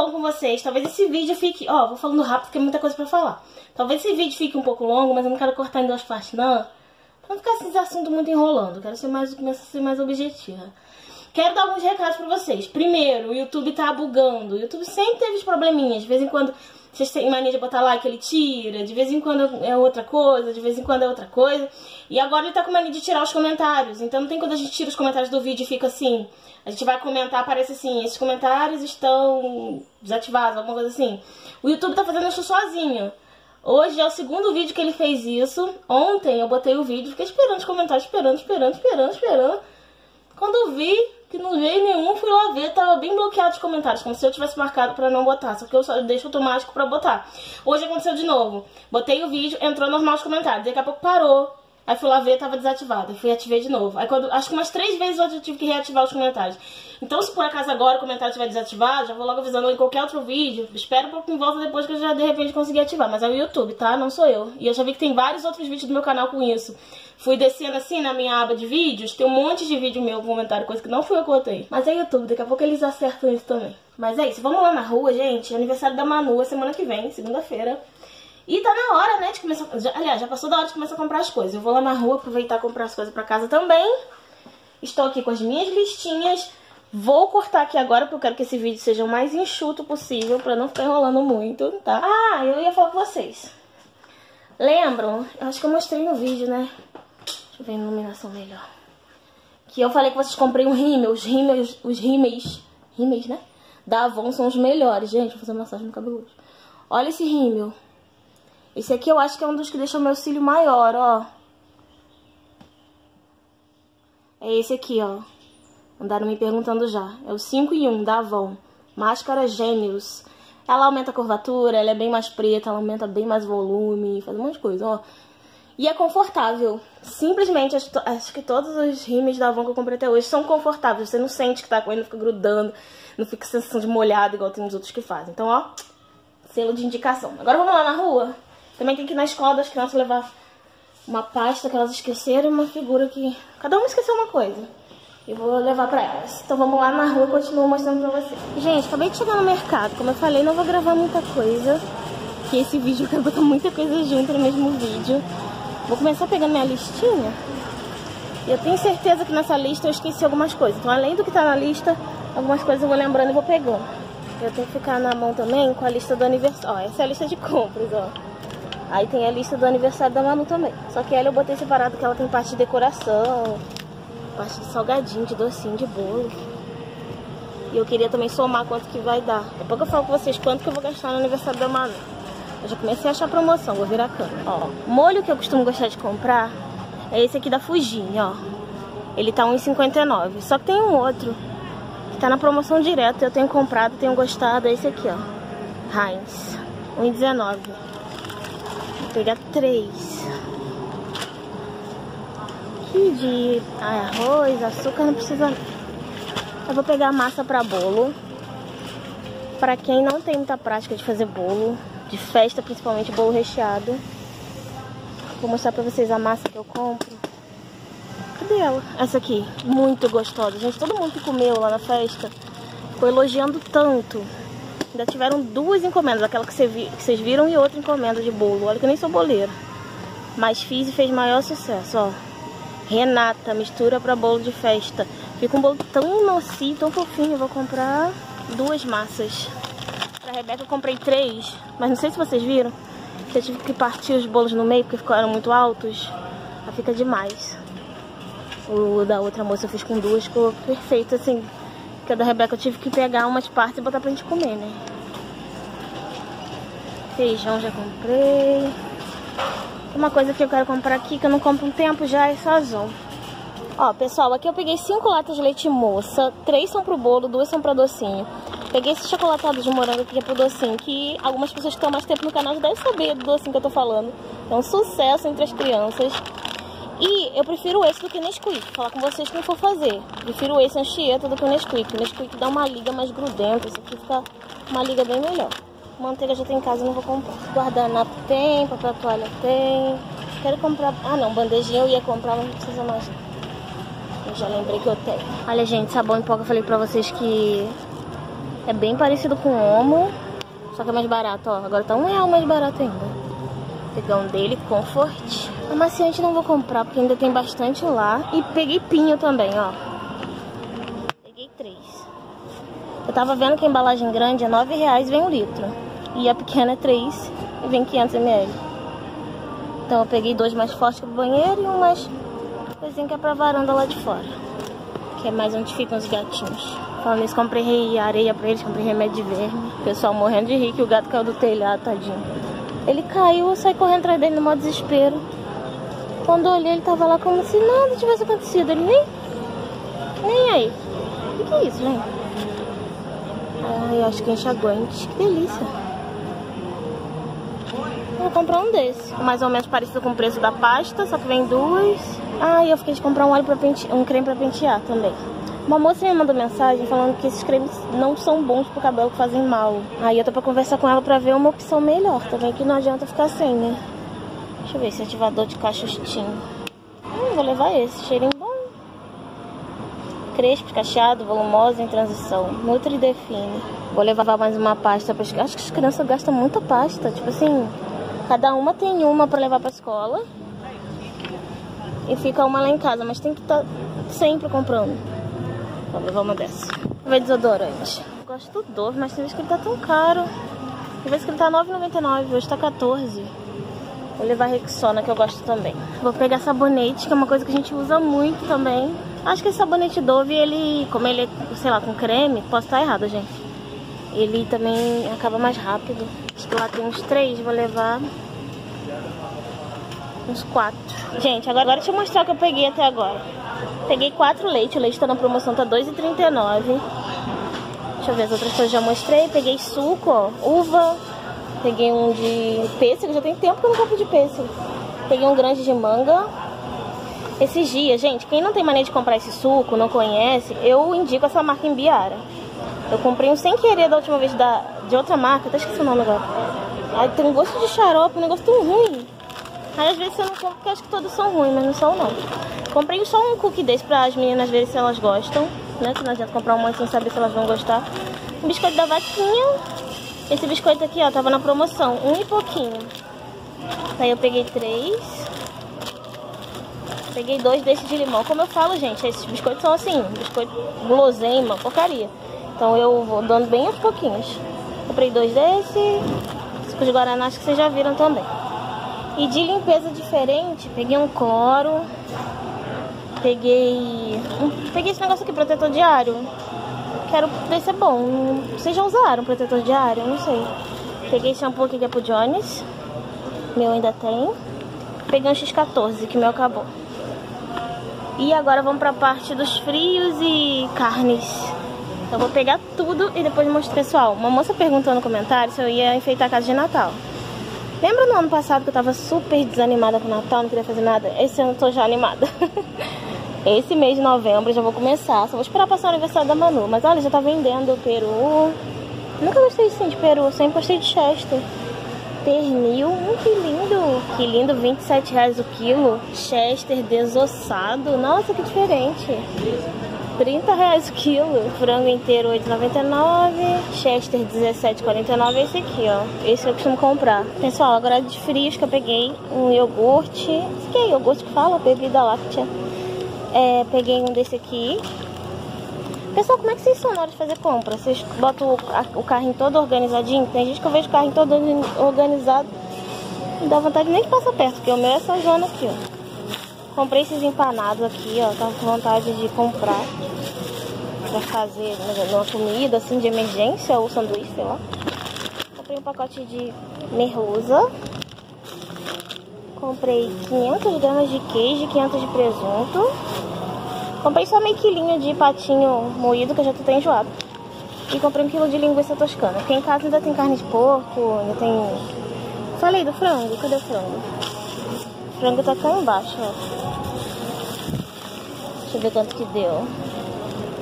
bom com vocês. Talvez esse vídeo fique... Ó, vou falando rápido porque é muita coisa pra falar. Talvez esse vídeo fique um pouco longo, mas eu não quero cortar em duas partes, não. Pra não ficar esses assuntos muito enrolando. Quero ser mais, começar a ser mais objetiva. Quero dar alguns recados pra vocês. Primeiro, o YouTube tá bugando. O YouTube sempre teve os probleminhas. De vez em quando vocês têm mania de botar like, ele tira. De vez em quando é outra coisa, de vez em quando é outra coisa. E agora ele tá com mania de tirar os comentários. Então não tem quando a gente tira os comentários do vídeo e fica assim. A gente vai comentar, aparece assim, esses comentários estão desativados, alguma coisa assim. O YouTube tá fazendo isso sozinho. Hoje é o segundo vídeo que ele fez isso. Ontem eu botei o vídeo, fiquei esperando os comentários, esperando, esperando, esperando, esperando. Quando vi, que não veio nenhum, fui lá ver, tava bem bloqueado os comentários, como se eu tivesse marcado pra não botar, só que eu só deixo automático pra botar. Hoje aconteceu de novo, botei o vídeo, entrou normal os comentários, daqui a pouco parou, aí fui lá ver, tava desativado, fui ativei de novo. Aí quando, acho que umas três vezes hoje eu tive que reativar os comentários. Então se por acaso agora o comentário estiver desativado, já vou logo avisando em qualquer outro vídeo, espero um pouco em volta depois que eu já de repente conseguir ativar, mas é o YouTube, tá? Não sou eu. E eu já vi que tem vários outros vídeos do meu canal com isso. Fui descendo assim na minha aba de vídeos, tem um monte de vídeo meu com comentário, coisa que não fui eu que botei. Mas é YouTube, daqui a pouco eles acertam isso também. Mas é isso, vamos lá na rua, gente. Aniversário da Manu, é semana que vem, segunda-feira. E tá na hora, né, de começar... Já, aliás, já passou da hora de começar a comprar as coisas. Eu vou lá na rua aproveitar e comprar as coisas pra casa também. Estou aqui com as minhas listinhas. Vou cortar aqui agora, porque eu quero que esse vídeo seja o mais enxuto possível, pra não ficar enrolando muito, tá? Ah, eu ia falar com vocês. Lembram? Eu acho que eu mostrei no vídeo, né? Deixa eu ver a iluminação melhor. Que eu falei que vocês comprei um rímel. Os rímels, os rímeis, rímeis, né? Da Avon são os melhores. Gente, vou fazer massagem no cabelo. Olha esse rímel. Esse aqui eu acho que é um dos que deixa o meu cílio maior, ó. É esse aqui, ó. Andaram me perguntando já. É o 5 em 1 da Avon. Máscara Gênios. Ela aumenta a curvatura, ela é bem mais preta, ela aumenta bem mais volume, faz um monte de coisa, ó. E é confortável. Simplesmente, acho, que todos os rimes da Avon que eu comprei até hoje são confortáveis. Você não sente que tá com ele, não fica grudando, não fica sensação de molhado igual tem os outros que fazem. Então, ó, selo de indicação. Agora vamos lá na rua. Também tem que ir na escola das crianças levar uma pasta que elas esqueceram uma figura que... Cada uma esqueceu uma coisa. E vou levar pra elas. Então vamos lá na rua e continuo mostrando pra vocês. Gente, acabei de chegar no mercado. Como eu falei, não vou gravar muita coisa. Que esse vídeo eu quero botar muita coisa junto no mesmo vídeo. Vou começar pegando minha listinha. E eu tenho certeza que nessa lista eu esqueci algumas coisas. Então, além do que tá na lista, algumas coisas eu vou lembrando e vou pegando. Eu tenho que ficar na mão também com a lista do aniversário. Ó, essa é a lista de compras, ó. Aí tem a lista do aniversário da Manu também. Só que ela eu botei separado que ela tem parte de decoração, parte de salgadinho, de docinho, de bolo. E eu queria também somar quanto que vai dar. Depois eu falo com vocês quanto que eu vou gastar no aniversário da Manu. Eu já comecei a achar promoção, vou virar a câmera. Ó, molho que eu costumo gostar de comprar é esse aqui da Fujin, ó. Ele tá 1,59. Só que tem um outro que tá na promoção direto. Eu tenho comprado, tenho gostado. É esse aqui, ó. Heinz. 1,19. Pegar três. Aqui de arroz, açúcar, não precisa... Eu vou pegar massa pra bolo. Pra quem não tem muita prática de fazer bolo, de festa, principalmente bolo recheado. Vou mostrar pra vocês a massa que eu compro. Cadê ela? Essa aqui, muito gostosa. Gente, todo mundo que comeu lá na festa ficou elogiando tanto. Ainda tiveram duas encomendas, aquela que vocês viram e outra encomenda de bolo. Olha que eu nem sou boleira. Mas fiz e fez maior sucesso, ó. Renata, mistura pra bolo de festa. Fica um bolo tão macio, tão fofinho. Eu vou comprar duas massas. Pra Rebeca eu comprei três, mas não sei se vocês viram. Eu tive que partir os bolos no meio porque ficaram muito altos. Aí fica demais. O da outra moça eu fiz com duas, ficou perfeito assim. Da Rebeca eu tive que pegar umas partes e botar pra gente comer, né? Feijão já comprei. Uma coisa que eu quero comprar aqui, que eu não compro um tempo já, é sazon. Ó, pessoal, aqui eu peguei cinco latas de leite moça. Três são pro bolo, duas são pra docinho. Peguei esse chocolatado de morango aqui que é pro docinho, que algumas pessoas que estão mais tempo no canal já devem saber do docinho que eu tô falando. É um sucesso entre as crianças. E eu prefiro esse do que Nesquik. Vou falar com vocês quem for fazer. Prefiro esse Anchieta do que o Nesquik. O Nesquik dá uma liga mais grudenta. Esse aqui fica uma liga bem melhor. Manteiga já tem em casa, não vou comprar. Guardanapo tem, papel toalha tem. Quero comprar... Ah, não, bandejinha eu ia comprar, mas não precisa mais. Eu já lembrei que eu tenho. Olha, gente, sabão em pó que eu falei pra vocês que É bem parecido com o Omo, só que é mais barato, ó. Agora tá um real mais barato ainda. Um dele, Comfort. Amaciante não vou comprar, porque ainda tem bastante lá. E peguei pinho também, ó. Peguei três. Eu tava vendo que a embalagem grande é nove reais vem um litro. E a pequena é três e vem 500 ml. Então eu peguei dois mais fortes pro banheiro e um mais coisinha que é pra varanda lá de fora. Que é mais onde ficam os gatinhos. Falando isso, comprei areia pra eles, comprei remédio de verme. O pessoal morrendo de rir que o gato caiu do telhado, tadinho. Ele caiu, eu saí correndo atrás dele no maior desespero. Quando eu olhei, ele tava lá como se nada tivesse acontecido. Ele nem. Nem aí. O que, é isso, gente? Ai, acho que é enxaguante. Que delícia. Vou comprar um desse. Mais ou menos parecido com o preço da pasta, só que vem duas. Ah, eu fiquei de comprar um óleo pentear, um creme pra pentear também. Uma moça me mandou mensagem falando que esses cremes não são bons pro cabelo, que fazem mal. Aí eu tô pra conversar com ela pra ver uma opção melhor também, que não adianta ficar sem, né? Deixa eu ver esse ativador de cachustinho. Hum, vou levar esse, cheirinho bom. Crespo, cacheado, volumosa em transição. Nutri define. Vou levar mais uma pasta. Pra... Acho que as crianças gastam muita pasta. Tipo assim, cada uma tem uma pra levar pra escola. E fica uma lá em casa, mas tem que estar tá sempre comprando. Vou levar uma dessa. Vou ver desodorante. Gosto do Dove, mas tem vezes que ele tá tão caro. Tem vezes que ele tá 9,99, hoje tá 14. Vou levar Rexona, que eu gosto também. Vou pegar sabonete, que é uma coisa que a gente usa muito também. Acho que esse sabonete Dove, ele, como ele é, sei lá, com creme, posso estar errado, gente. Ele também acaba mais rápido. Acho que lá tem uns três, vou levar uns quatro. Gente, agora, agora deixa eu mostrar o que eu peguei até agora. Peguei quatro leite, o leite tá na promoção, tá R$2,39. Deixa eu ver as outras coisas já mostrei. Peguei suco, ó, uva. Peguei um de pêssego, já tem tempo que eu não compro de pêssego. Peguei um grande de manga. Esses dias, gente, quem não tem mania de comprar esse suco, não conhece, eu indico essa marca em Biara. Eu comprei um sem querer da última vez da, de outra marca, até esqueci o nome agora. Aí tem um gosto de xarope, um negócio tão ruim. Aí às vezes eu não compro porque acho que todos são ruins, mas não são não. Comprei só um cookie desse para as meninas verem se elas gostam, né? Que não adianta comprar um monte sem saber se elas vão gostar. Um biscoito da vaquinha. Esse biscoito aqui, ó, tava na promoção, um e pouquinho. Daí eu peguei três. Peguei dois desses de limão. Como eu falo, gente, esses biscoitos são assim, biscoito guloseima, porcaria. Então eu vou dando bem aos pouquinhos. Comprei dois desses. Os guaranás que vocês já viram também. E de limpeza diferente, peguei um cloro, Peguei. Peguei esse negócio aqui, protetor diário. Quero ver se é bom. Vocês já usaram protetor diário? Não sei. Peguei shampoo aqui que é pro Jones. Meu ainda tem. Peguei um X14, que meu acabou. E agora vamos pra parte dos frios e carnes. Eu vou pegar tudo e depois mostro pessoal. Uma moça perguntou no comentário se eu ia enfeitar a casa de Natal. Lembra no ano passado que eu tava super desanimada com o Natal, não queria fazer nada? Esse ano eu tô já animada. Esse mês de novembro já vou começar. Só vou esperar passar o aniversário da Manu. Mas olha, já tá vendendo peru. Nunca gostei assim de peru, sempre gostei de Chester. Pernil, hum, que lindo. Que lindo, 27 reais o quilo. Chester desossado. Nossa, que diferente. 30 reais o quilo. Frango inteiro 8,99. Chester 17,49. Esse aqui, ó. Esse eu costumo comprar. Pessoal, agora de frios que eu peguei um iogurte. Esse aqui é iogurte que fala? Bebida láctea. É, peguei um desse aqui. Pessoal, como é que vocês são na hora de fazer compra? Vocês botam o, a, o carrinho todo organizadinho? Tem gente que eu vejo o carrinho todo organizado. Não dá vontade nem de passar perto, porque o meu é essa zona aqui, ó. Comprei esses empanados aqui, ó. Tava com vontade de comprar. Pra fazer uma comida, assim, de emergência, ou sanduíche, sei lá. Comprei um pacote de merluza. Comprei 500 gramas de queijo e 500 de presunto. Comprei só meio quilinho de patinho moído, que eu já tô até enjoado. E comprei um quilo de linguiça toscana. Porque em casa ainda tem carne de porco, ainda tem... Falei do frango, cadê o frango? O frango tá cá embaixo, ó. Deixa eu ver quanto que deu.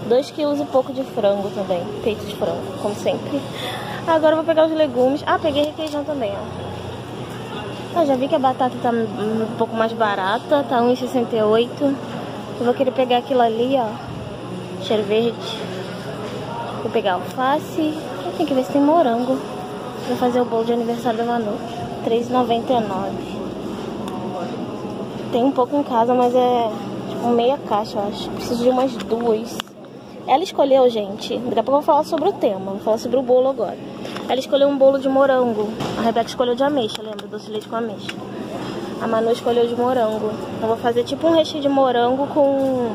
2 quilos e pouco de frango também. Peito de frango, como sempre. Agora eu vou pegar os legumes. Ah, peguei requeijão também, ó. Eu já vi que a batata tá um pouco mais barata, tá 1,68. Eu vou querer pegar aquilo ali, ó. Cheiro verde. Vou pegar alface. Tem que ver se tem morango. Pra fazer o bolo de aniversário da Manu. R$3,99. Tem um pouco em casa, mas é tipo meia caixa, eu acho. Preciso de umas duas. Ela escolheu, gente. Daqui a pouco eu vou falar sobre o tema. Vou falar sobre o bolo agora. Ela escolheu um bolo de morango. A Rebeca escolheu de ameixa, lembra? Doce leite com ameixa. A Manu escolheu de morango. Eu vou fazer tipo um recheio de morango com...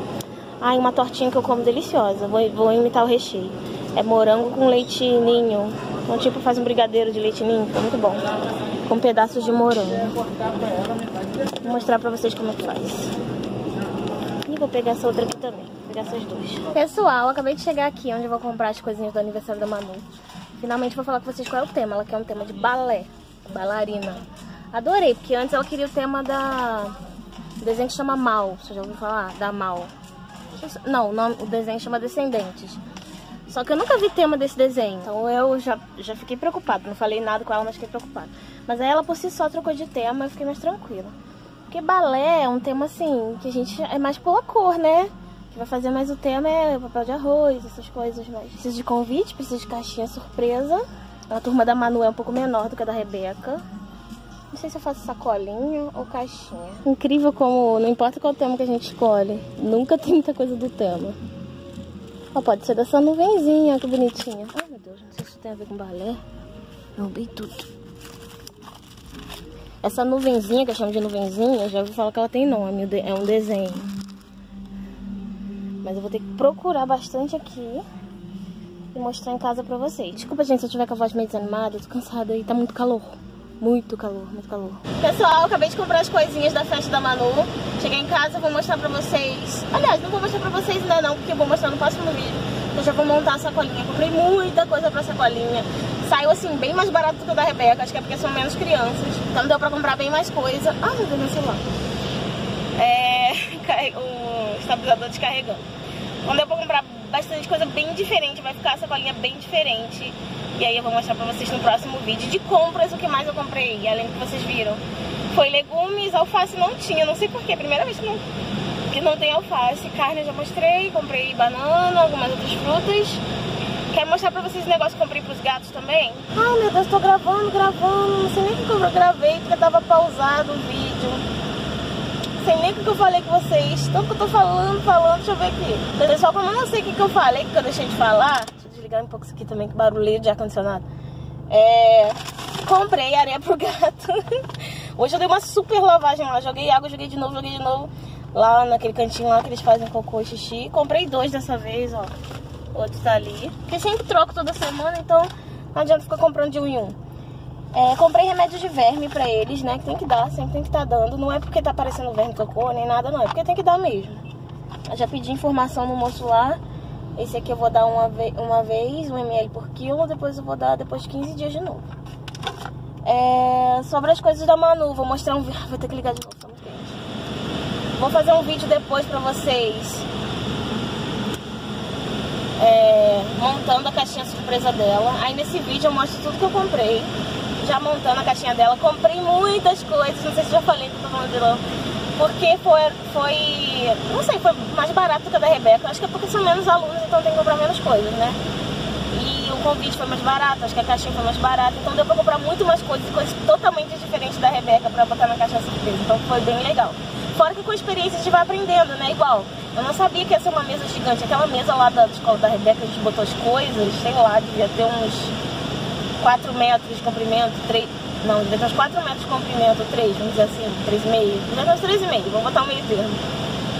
Ai, uma tortinha que eu como deliciosa. Vou, vou imitar o recheio. É morango com leite ninho. Então, tipo, faz um brigadeiro de leite ninho. Fica muito bom. Com pedaços de morango. Vou mostrar pra vocês como é que faz. E vou pegar essa outra aqui também. Vou pegar essas duas. Pessoal, acabei de chegar aqui onde eu vou comprar as coisinhas do aniversário da Manu. Finalmente vou falar com vocês qual é o tema. Ela quer um tema de balé. Bailarina. Adorei, porque antes ela queria o tema da... O desenho que chama Mal. Você já ouviu falar? Da Mal. Não, o, nome, o desenho chama Descendentes. Só que eu nunca vi tema desse desenho. Então eu já, já fiquei preocupada. Não falei nada com ela, mas fiquei preocupada. Mas aí ela por si só trocou de tema eu fiquei mais tranquila. Porque balé é um tema assim, que a gente é mais pela cor, né? que vai fazer mais o tema é papel de arroz, essas coisas mais. Preciso de convite, preciso de caixinha surpresa. A turma da Manu é um pouco menor do que a da Rebeca. Não sei se eu faço sacolinha ou caixinha. Incrível como, não importa qual tema que a gente escolhe, nunca tem muita coisa do tema. Ó, pode ser dessa nuvenzinha, que bonitinha. Ai, meu Deus, não sei se isso tem a ver com balé. Não, bem tudo. Essa nuvenzinha, que eu chamo de nuvenzinha, já ouvi falar que ela tem nome, é um desenho. Mas eu vou ter que procurar bastante aqui e mostrar em casa pra vocês. Desculpa, gente, se eu tiver com a voz meio desanimada, eu tô cansada e tá muito calor. Muito calor, muito calor. Pessoal, acabei de comprar as coisinhas da festa da Manu. Cheguei em casa, vou mostrar pra vocês. Aliás, não vou mostrar pra vocês ainda não, porque eu vou mostrar no próximo vídeo. Eu já vou montar a sacolinha. Comprei muita coisa pra sacolinha. Saiu assim, bem mais barato do que o da Rebeca. Acho que é porque são menos crianças. Então deu pra comprar bem mais coisa. Ah, meu Deus, meu celular. É... o estabilizador descarregando. Então deu pra comprar bastante coisa bem diferente. Vai ficar a sacolinha bem diferente. E aí eu vou mostrar pra vocês no próximo vídeo de compras o que mais eu comprei, além do que vocês viram. Foi legumes, alface não tinha, não sei porquê, primeira vez que não, que não tem alface. Carne eu já mostrei, comprei banana, algumas outras frutas. Quero mostrar pra vocês o negócio que comprei pros gatos também. Ai meu Deus, tô gravando, gravando, não sei nem o que eu gravei, porque tava pausado o vídeo. Sei nem o que eu falei com vocês. Tanto que eu tô falando, falando, deixa eu ver aqui. Pessoal, como eu não sei o que eu falei, que eu deixei de falar, um pouco isso aqui também, que barulheiro de ar-condicionado. É, comprei areia pro gato. Hoje eu dei uma super lavagem lá. Joguei água, joguei de novo, joguei de novo. Lá naquele cantinho lá que eles fazem cocô e xixi. Comprei dois dessa vez, ó. Outro tá ali. Porque sempre troco toda semana, então não adianta ficar comprando de um em um. É, comprei remédio de verme pra eles, né? Que tem que dar, sempre tem que estar tá dando. Não é porque tá aparecendo verme cocô nem nada, não. É porque tem que dar mesmo. Eu já pedi informação no moço lá. Esse aqui eu vou dar uma, ve uma vez, um ml por quilo, depois eu vou dar depois de 15 dias de novo. É, sobre as coisas da Manu, vou mostrar um vídeo. Vou ter que ligar de novo, tá muito Vou fazer um vídeo depois pra vocês. É, montando a caixinha surpresa dela. Aí nesse vídeo eu mostro tudo que eu comprei. Já montando a caixinha dela. Comprei muitas coisas, não sei se já falei eu tô falando de novo porque foi, foi, não sei, foi mais barato que a da Rebeca. Acho que é porque são menos alunos, então tem que comprar menos coisas, né? E o convite foi mais barato, acho que a caixinha foi mais barata. Então deu pra comprar muito mais coisas, coisas totalmente diferentes da Rebeca pra botar na caixa surpresa. Então foi bem legal. Fora que com a experiência a gente vai aprendendo, né? Igual, eu não sabia que ia ser uma mesa gigante. Aquela mesa lá da escola da Rebeca, a gente botou as coisas, sei lá, devia ter uns 4 metros de comprimento, 3, não, devia ter uns 4 metros de comprimento, 3, vamos dizer assim, 3,5. Devia ter uns 3,5, vamos botar um meio termo.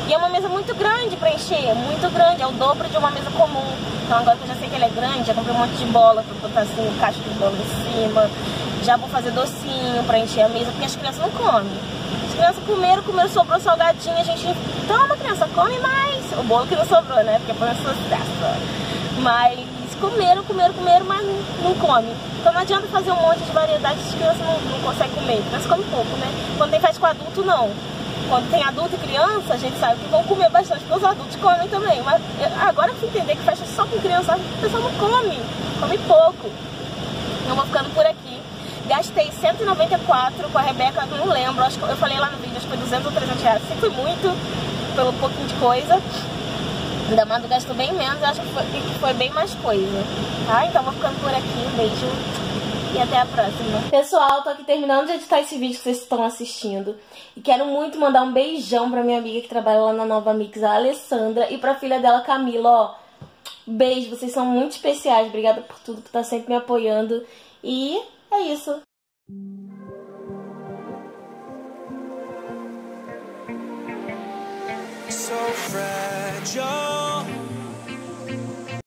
E é uma mesa muito grande pra encher, muito grande, é o dobro de uma mesa comum. Então agora que eu já sei que ela é grande, já comprei um monte de bola pra botar assim, o cacho de bola em cima. Já vou fazer docinho pra encher a mesa, porque as crianças não comem. As crianças comeram, comeram, sobrou salgadinho, a gente... Toma, criança, come mais! O bolo que não sobrou, né? Porque foi um sucesso. Mas comeram, comeram, comeram, mas não, come. Então não adianta fazer um monte de variedade se as crianças não, não conseguem comer. Criança come pouco, né? Quando tem festa com adulto, não. Quando tem adulto e criança, a gente sabe que vão comer bastante, porque os adultos comem também. Mas agora que entender que festa só com criança, a pessoa não come, come pouco. Eu vou ficando por aqui. Gastei 194 com a Rebeca, não lembro, acho que eu, falei lá no vídeo, acho que foi 200 ou 300 reais. Foi muito, pelo pouquinho de coisa. O da Madu gastou bem menos, acho que foi, que foi bem mais coisa. Tá? Então vou ficando por aqui. Um beijo e até a próxima. Pessoal, tô aqui terminando de editar esse vídeo que vocês estão assistindo. E quero muito mandar um beijão pra minha amiga que trabalha lá na Nova Mix, a Alessandra, e pra filha dela, Camila, ó. Beijo, vocês são muito especiais. Obrigada por tudo, por estar tá sempre me apoiando. E é isso. so fragile.